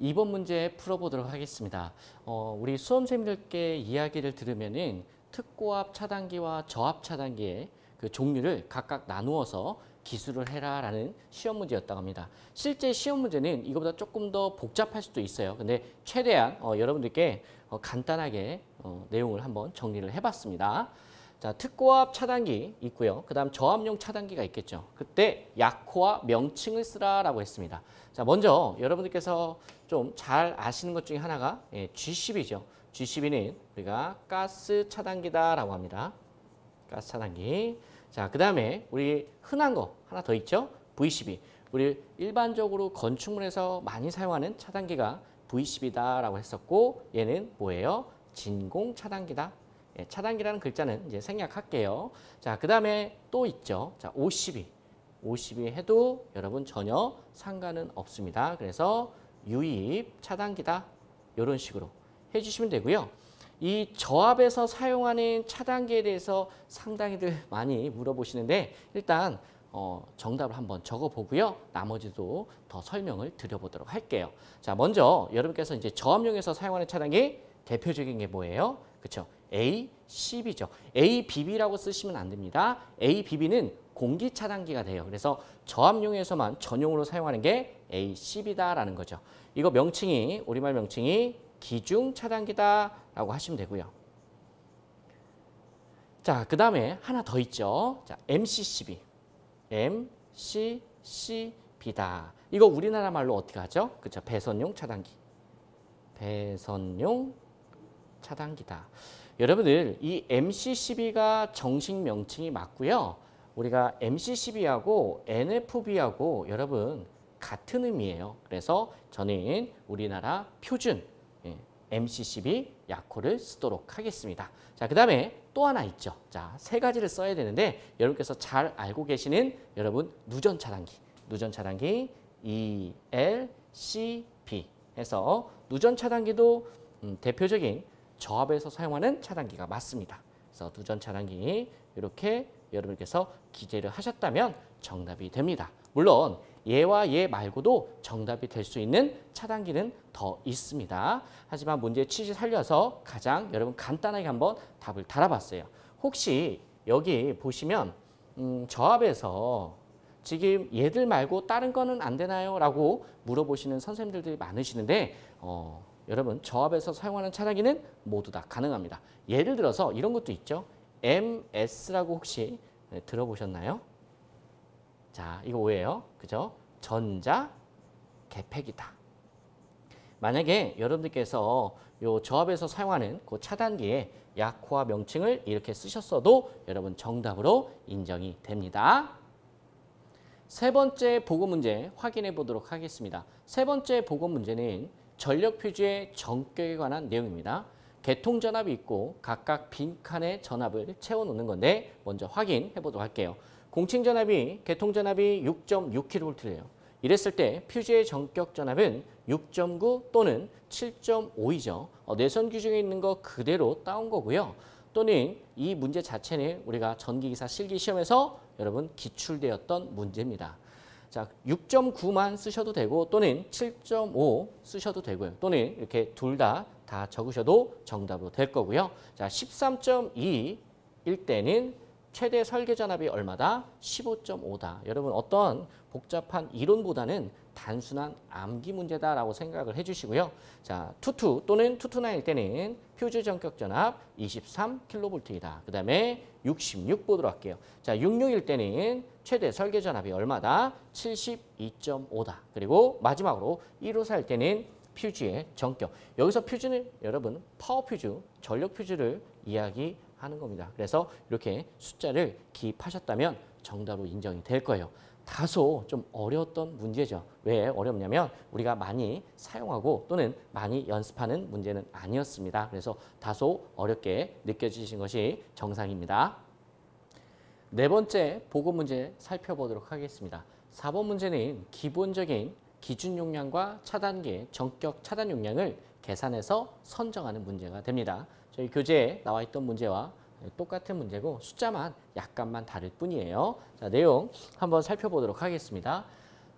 2번 문제 풀어보도록 하겠습니다. 어, 우리 수험생들께 이야기를 들으면은 특고압 차단기와 저압 차단기의 그 종류를 각각 나누어서 기술을 해라라는 시험 문제였다고 합니다. 실제 시험 문제는 이거보다 조금 더 복잡할 수도 있어요. 근데 최대한 어, 여러분들께 어, 간단하게 어, 내용을 한번 정리를 해봤습니다. 자, 특고압 차단기 있고요. 그 다음 저압용 차단기가 있겠죠. 그때 약호와 명칭을 쓰라라고 했습니다. 자, 먼저 여러분들께서 좀 잘 아시는 것 중에 하나가 예, G12죠. G12는 우리가 가스 차단기다라고 합니다. 가스 차단기. 자, 그 다음에 우리 흔한 거 하나 더 있죠. V12. 우리 일반적으로 건축물에서 많이 사용하는 차단기가 V12다라고 했었고 얘는 뭐예요? 진공 차단기다. 예, 차단기라는 글자는 이제 생략할게요. 자, 그 다음에 또 있죠. 자, 52. 52 해도 여러분 전혀 상관은 없습니다. 그래서 유입 차단기다. 이런 식으로 해주시면 되고요. 이 저압에서 사용하는 차단기에 대해서 상당히들 많이 물어보시는데 일단 어, 정답을 한번 적어보고요. 나머지도 더 설명을 드려보도록 할게요. 자, 먼저 여러분께서 이제 저압용에서 사용하는 차단기 대표적인 게 뭐예요? 그렇죠? ACB죠. ABB라고 쓰시면 안 됩니다. ABB는 공기 차단기가 돼요. 그래서 저압용에서만 전용으로 사용하는 게 ACB다라는 거죠. 이거 명칭이 우리말 명칭이 기중 차단기다라고 하시면 되고요. 자, 그 다음에 하나 더 있죠. 자, MCCB. MCCB다. 이거 우리나라 말로 어떻게 하죠? 그렇죠. 배선용 차단기. 배선용 차단기다. 여러분들 이 MCCB가 정식 명칭이 맞고요. 우리가 MCCB하고 NFB하고 여러분 같은 의미예요. 그래서 저는 우리나라 표준 예, MCCB 약호를 쓰도록 하겠습니다. 자, 그 다음에 또 하나 있죠. 자, 세 가지를 써야 되는데 여러분께서 잘 알고 계시는 여러분 누전 차단기, 누전 차단기 ELCB 해서 누전 차단기도 음, 대표적인 저압에서 사용하는 차단기가 맞습니다. 그래서 누전 차단기 이렇게 여러분께서 기재를 하셨다면 정답이 됩니다. 물론 얘와 얘 말고도 정답이 될 수 있는 차단기는 더 있습니다. 하지만 문제 취지 살려서 가장 여러분 간단하게 한번 답을 달아봤어요. 혹시 여기 보시면 음, 저압에서 지금 얘들 말고 다른 거는 안 되나요? 라고 물어보시는 선생님들이 많으시는데 어, 여러분 저압에서 사용하는 차단기는 모두 다 가능합니다. 예를 들어서 이런 것도 있죠. MS라고 혹시 네, 들어보셨나요? 자, 이거 뭐예요? 그죠? 전자 개폐기다. 만약에 여러분들께서 요 저압에서 사용하는 그 차단기의 약호와 명칭을 이렇게 쓰셨어도 여러분 정답으로 인정이 됩니다. 세 번째 보고 문제 확인해 보도록 하겠습니다. 세 번째 보고 문제는 전력 퓨즈의 전격에 관한 내용입니다. 개통 전압이 있고 각각 빈칸에 전압을 채워 놓는 건데 먼저 확인해 보도록 할게요. 공칭 전압이 개통 전압이 6.6kV래요. 이랬을 때 퓨즈의 전격 전압은 6.9 또는 7.5이죠. 어, 내선 규정에 있는 거 그대로 따온 거고요. 또는 이 문제 자체는 우리가 전기기사 실기 시험에서 여러분 기출되었던 문제입니다. 자, 6.9만 쓰셔도 되고 또는 7.5 쓰셔도 되고요. 또는 이렇게 둘다다 적으셔도 정답으로 될 거고요. 자, 13.2일 때는 최대 설계 전압이 얼마다? 15.5다. 여러분 어떤 복잡한 이론보다는 단순한 암기 문제다라고 생각을 해주시고요. 자, 투투 또는 투투나일 때는 퓨즈 전격 전압 23kV이다. 그 다음에 66 보도록 할게요. 자, 66일 때는 최대 설계 전압이 얼마다? 72.5다. 그리고 마지막으로 154일 때는 퓨즈의 정격. 여기서 퓨즈는 여러분 power fuse, 전력 퓨즈를 이야기하는 겁니다. 그래서 이렇게 숫자를 기입하셨다면 정답으로 인정이 될 거예요. 다소 좀 어려웠던 문제죠. 왜 어렵냐면 우리가 많이 사용하고 또는 많이 연습하는 문제는 아니었습니다. 그래서 다소 어렵게 느껴지신 것이 정상입니다. 네 번째 보고 문제 살펴보도록 하겠습니다. 4번 문제는 기본적인 기준 용량과 차단계 전격 차단 용량을 계산해서 선정하는 문제가 됩니다. 저희 교재에 나와 있던 문제와 똑같은 문제고 숫자만 약간만 다를 뿐이에요. 자, 내용 한번 살펴보도록 하겠습니다.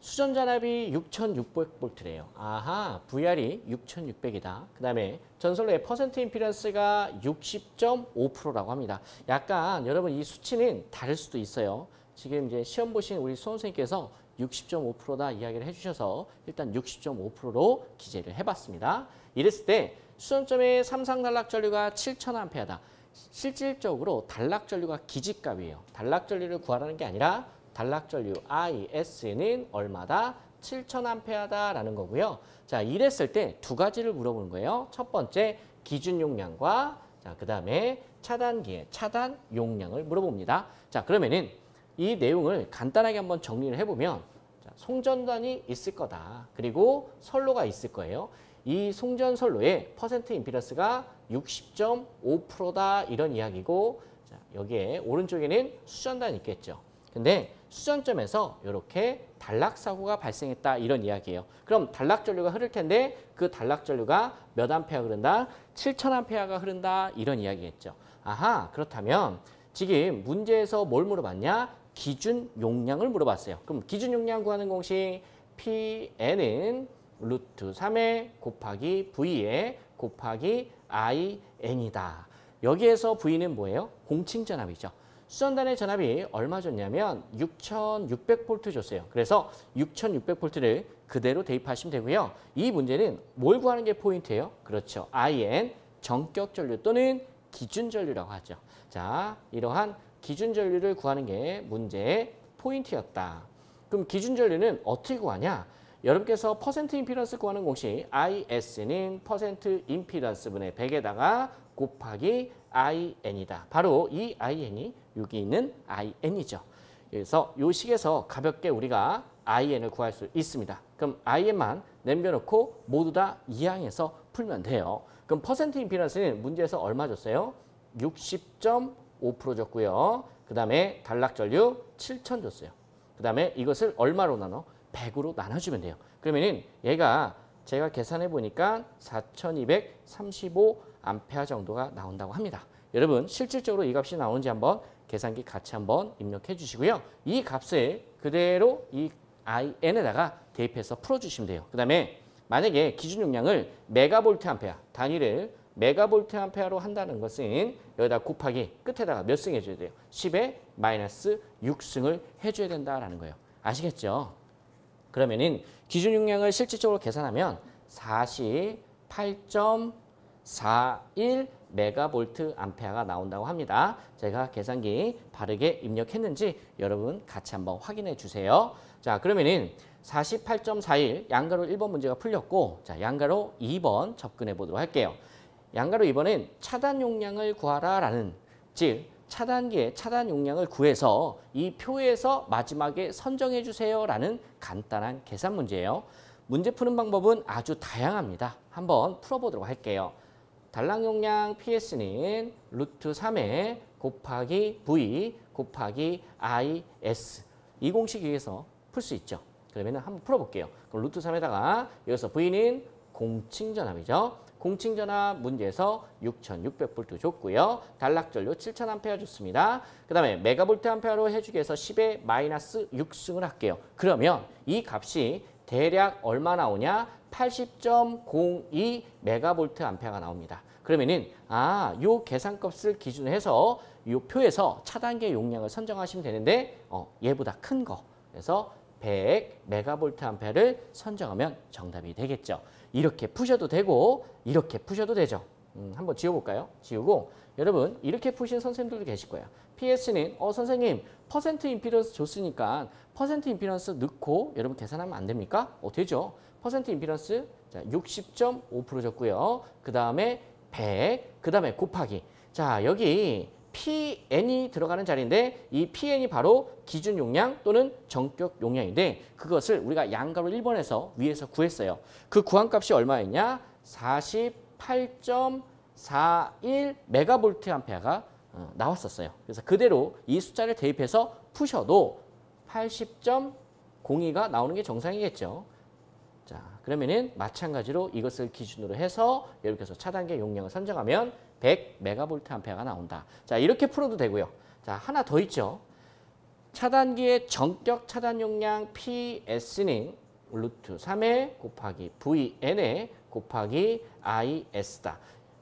수전 잔압이 6600볼트래요. 아하, VR이 6600이다. 그 다음에 전선로의 퍼센트 임피던스가 60.5%라고 합니다. 약간 여러분 이 수치는 다를 수도 있어요. 지금 이제 시험 보신 우리 수험생님께서 60.5%다 이야기를 해주셔서 일단 60.5%로 기재를 해봤습니다. 이랬을 때 수전점의 삼상 단락 전류가 7,000A다. 실질적으로 단락 전류가 기지값이에요. 단락 전류를 구하라는 게 아니라 단락 전류 IS는 얼마다? 7,000A다라는 거고요. 자, 이랬을 때 두 가지를 물어보는 거예요. 첫 번째 기준 용량과 자, 그 다음에 차단기의 차단 용량을 물어봅니다. 자, 그러면은 이 내용을 간단하게 한번 정리를 해보면 자, 송전단이 있을 거다. 그리고 선로가 있을 거예요. 이 송전 선로의 퍼센트 임피던스가 60.5%다 이런 이야기고 자, 여기에 오른쪽에는 수전단이 있겠죠. 근데 수전점에서 이렇게 단락 사고가 발생했다 이런 이야기예요. 그럼 단락 전류가 흐를 텐데 그 단락 전류가 몇 암페어 흐른다? 7천 암페어가 흐른다 이런 이야기겠죠. 아하 그렇다면 지금 문제에서 뭘 물어봤냐? 기준 용량을 물어봤어요. 그럼 기준 용량 구하는 공식 Pn은 루트 3에 곱하기 V에 곱하기 IN이다. 여기에서 V는 뭐예요? 공칭 전압이죠. 수전단의 전압이 얼마 줬냐면 6600V 줬어요. 그래서 6600V를 그대로 대입하시면 되고요. 이 문제는 뭘 구하는 게 포인트예요? 그렇죠. IN 정격 전류 또는 기준 전류라고 하죠. 자, 이러한 기준 전류를 구하는 게 문제의 포인트였다. 그럼 기준 전류는 어떻게 구하냐? 여러분께서 퍼센트 임피던스 구하는 공식 IS는 퍼센트 임피던스 분의 100에다가 곱하기 IN이다. 바로 이 IN이 여기 있는 IN이죠. 그래서 이 식에서 가볍게 우리가 IN을 구할 수 있습니다. 그럼 IN만 남겨놓고 모두 다 이항해서 풀면 돼요. 그럼 퍼센트 임피던스는 문제에서 얼마 줬어요? 60.5% 줬고요. 그 다음에 단락전류 7천 줬어요. 그 다음에 이것을 얼마로 나눠? 100으로 나눠주면 돼요. 그러면은 얘가 제가 계산해 보니까 4235 암페아 정도가 나온다고 합니다. 여러분 실질적으로 이 값이 나오는지 한번 계산기 같이 한번 입력해 주시고요. 이 값을 그대로 이 IN에다가 대입해서 풀어주시면 돼요. 그 다음에 만약에 기준 용량을 메가볼트 암페아 단위를 메가볼트 암페아로 한다는 것은 여기다 곱하기 끝에다가 몇 승 해줘야 돼요? 10에 마이너스 6승을 해줘야 된다라는 거예요. 아시겠죠? 그러면은 기준 용량을 실질적으로 계산하면 48.41 메가볼트 암페아가 나온다고 합니다. 제가 계산기 바르게 입력했는지 여러분 같이 한번 확인해 주세요. 자, 그러면은 48.41 양가로 1번 문제가 풀렸고 자, 양가로 2번 접근해 보도록 할게요. 양가로 2번은 차단 용량을 구하라 라는 즉 차단기의 차단 용량을 구해서 이 표에서 마지막에 선정해 주세요라는 간단한 계산 문제예요. 문제 푸는 방법은 아주 다양합니다. 한번 풀어보도록 할게요. 단락 용량 PS는 루트 3에 곱하기 V 곱하기 IS 이 공식 위에서 풀 수 있죠. 그러면 한번 풀어볼게요. 그럼 루트 3에다가 여기서 V는 공칭전압이죠. 공칭전압 문제에서 6600V 줬고요. 단락전류 7000A 줬습니다. 그 다음에 메가볼트 암페어로 해주기 위해서 10에 마이너스 6승을 할게요. 그러면 이 값이 대략 얼마 나오냐? 80.02 메가볼트 암페어가 나옵니다. 그러면은 아, 요 계산값을 기준으로 해서 요 표에서 차단기 용량을 선정하시면 되는데 어, 얘보다 큰 거. 그래서 100 메가볼트 암페어를 선정하면 정답이 되겠죠. 이렇게 푸셔도 되고 이렇게 푸셔도 되죠. 음, 한번 지워볼까요? 지우고 여러분 이렇게 푸신 선생님들도 계실 거예요. PS는 어 선생님 퍼센트 임피던스 줬으니까 퍼센트 임피던스 넣고 여러분 계산하면 안 됩니까? 어 되죠. 퍼센트 임피던스 자 60.5% 줬고요. 그 다음에 100, 그 다음에 곱하기. 자 여기 PN이 들어가는 자리인데 이 PN이 바로 기준 용량 또는 정격 용량인데 그것을 우리가 양가로 1번에서 위에서 구했어요. 그 구한 값이 얼마였냐? 48.41 메가볼트 암페어가 어, 나왔었어요. 그래서 그대로 이 숫자를 대입해서 푸셔도 80.02가 나오는 게 정상이겠죠. 자, 그러면은 마찬가지로 이것을 기준으로 해서 이렇게 해서 차단기 용량을 선정하면 100 메가볼트 암페어가 나온다. 자, 이렇게 풀어도 되고요. 자, 하나 더 있죠. 차단기의 정격 차단 용량 PS는 루트 3에 곱하기 VN에 곱하기 IS다.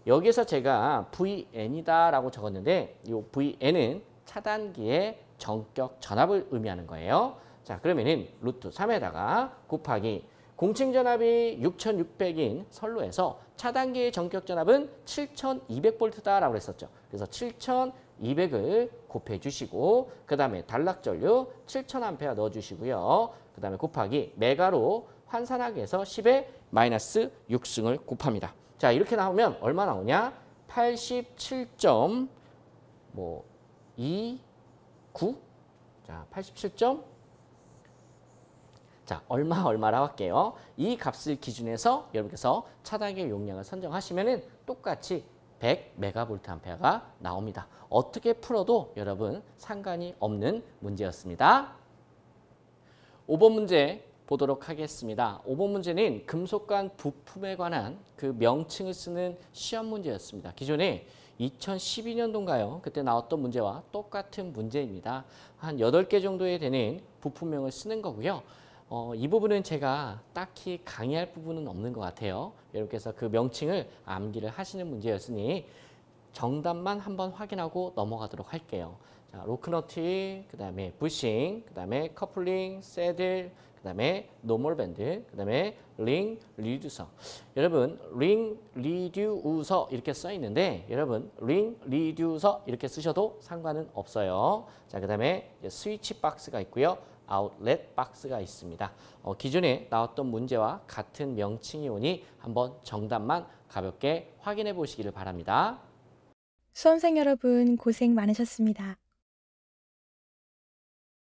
여기서 제가 VN이다 라고 적었는데 이 VN은 차단기의 전격 전압을 의미하는 거예요. 자 그러면은 루트 3에다가 곱하기 공칭 전압이 6600인 선로에서 차단기의 전격 전압은 7200V다라고 했었죠. 그래서 7200을 곱해 주시고 그 다음에 단락전류 7000A 넣어 주시고요. 그 다음에 곱하기 메가로 환산하기 위해서 10에 마이너스 6승을 곱합니다. 자 이렇게 나오면 얼마 나오냐? 87점 뭐 29? 자 87점 자, 얼마 얼마라고 할게요. 이 값을 기준해서 여러분께서 차단기 용량을 선정하시면은 똑같이 100메가볼트 암페어가 나옵니다. 어떻게 풀어도 여러분 상관이 없는 문제였습니다. 5번 문제 보도록 하겠습니다. 5번 문제는 금속관 부품에 관한 그 명칭을 쓰는 시험 문제였습니다. 기존에 2012년도인가요? 그때 나왔던 문제와 똑같은 문제입니다. 한 8개 정도에 되는 부품명을 쓰는 거고요. 어, 이 부분은 제가 딱히 강의할 부분은 없는 것 같아요. 여러분께서 그 명칭을 암기를 하시는 문제였으니 정답만 한번 확인하고 넘어가도록 할게요. 자, lock nut, 그 다음에 부싱, 그 다음에 커플링, 새들, 그 다음에 normal bend, 그 다음에 ring reducer. 여러분, 링 리듀서 이렇게 써 있는데 여러분, 링 리듀서 이렇게 쓰셔도 상관은 없어요. 자, 그 다음에 스위치 박스가 있고요. 아웃렛 박스가 있습니다. 어, 기존에 나왔던 문제와 같은 명칭이 오니 한번 정답만 가볍게 확인해 보시기를 바랍니다. 수험생 여러분 고생 많으셨습니다.